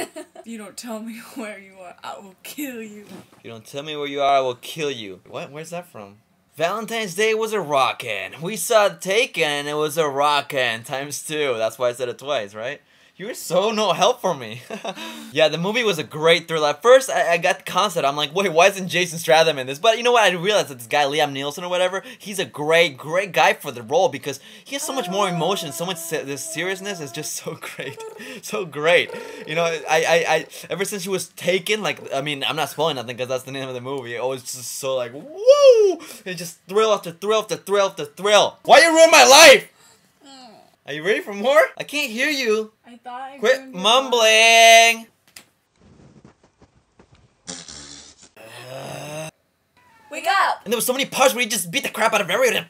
if you don't tell me where you are, I will kill you. If you don't tell me where you are, I will kill you. What? Where's that from? Valentine's Day was a rockin'. We saw Taken, it was a rockin' times two. That's why I said it twice, right? You're so no help for me. yeah, the movie was a great thriller. At first, I, I, got the concept. I'm like, wait, why isn't Jason Statham in this? But you know what? I realized that this guy, Liam Neeson or whatever, he's a great, great guy for the role because he has so much more emotion, so much se this seriousness is just so great, so great. You know, I, I, I, ever since he was taken, like, I mean, I'm not spoiling nothing because that's the name of the movie. It was just so like, woo! It's just thrill after thrill after thrill after thrill. Why you ruin my life? Are you ready for more? I can't hear you. I thought I Quit mumbling. Wake up! And there was so many parts where he just beat the crap out of everyone. And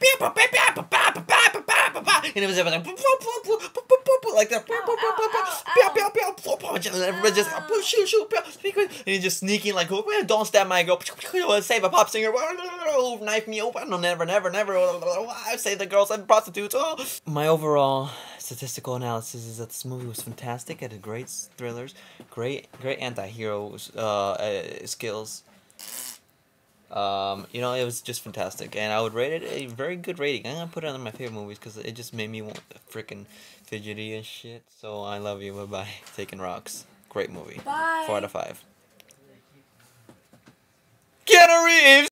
it was like like that. And everybody just shoot, shoot, and he's just sneaking like, don't stab my girl. Save a pop singer. Knife me open. No, never, never, never. I save the girls and prostitutes. My overall statistical analysis is that this movie was fantastic. It had great thrillers, great, great anti-hero uh, skills. Um, you know, it was just fantastic, and I would rate it a very good rating. I'm gonna put it on my favorite movies because it just made me want freaking fidgety and shit. So I love you. Bye bye. Taken rocks. Great movie. Bye. Four out of five. Keanu Reeves.